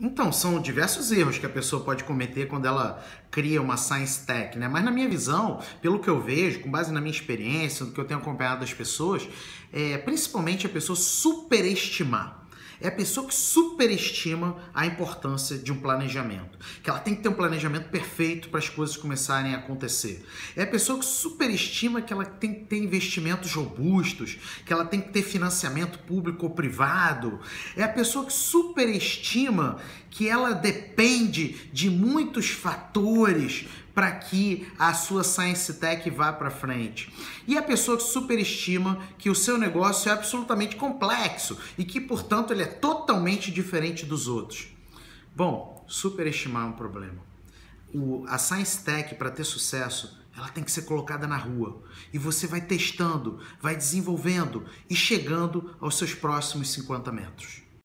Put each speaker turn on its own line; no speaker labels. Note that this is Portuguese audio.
Então, são diversos erros que a pessoa pode cometer quando ela cria uma science tech, né? Mas na minha visão, pelo que eu vejo, com base na minha experiência, do que eu tenho acompanhado das pessoas, é principalmente a pessoa superestimar é a pessoa que superestima a importância de um planejamento. Que ela tem que ter um planejamento perfeito para as coisas começarem a acontecer. É a pessoa que superestima que ela tem que ter investimentos robustos, que ela tem que ter financiamento público ou privado. É a pessoa que superestima que ela depende de muitos fatores para que a sua Science Tech vá para frente. E a pessoa que superestima que o seu negócio é absolutamente complexo e que, portanto, ele é totalmente diferente dos outros. Bom, superestimar é um problema. O, a Science Tech, para ter sucesso, ela tem que ser colocada na rua. E você vai testando, vai desenvolvendo e chegando aos seus próximos 50 metros.